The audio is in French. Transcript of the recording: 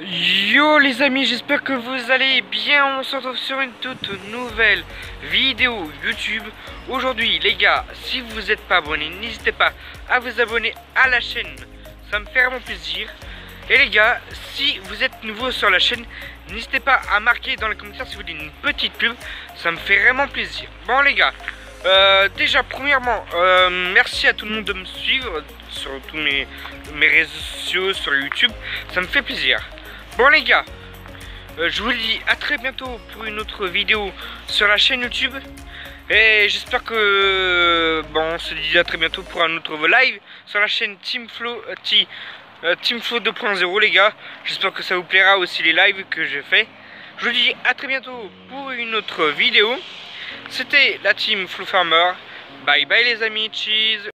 Yo les amis, j'espère que vous allez bien. On se retrouve sur une toute nouvelle vidéo YouTube. Aujourd'hui les gars, si vous n'êtes pas abonné, n'hésitez pas à vous abonner à la chaîne. Ça me fait vraiment plaisir. Et les gars, si vous êtes nouveau sur la chaîne, n'hésitez pas à marquer dans les commentaires si vous voulez une petite pub. Ça me fait vraiment plaisir. Bon les gars, euh, déjà premièrement, euh, merci à tout le monde de me suivre sur tous mes, mes réseaux sociaux, sur YouTube. Ça me fait plaisir. Bon les gars, euh, je vous dis à très bientôt pour une autre vidéo sur la chaîne YouTube. Et j'espère que bon, on se dit à très bientôt pour un autre live sur la chaîne Team Flow, euh, Team Flow 2.0 les gars. J'espère que ça vous plaira aussi les lives que je fais. Je vous dis à très bientôt pour une autre vidéo. C'était la Team Flow Farmer. Bye bye les amis, cheese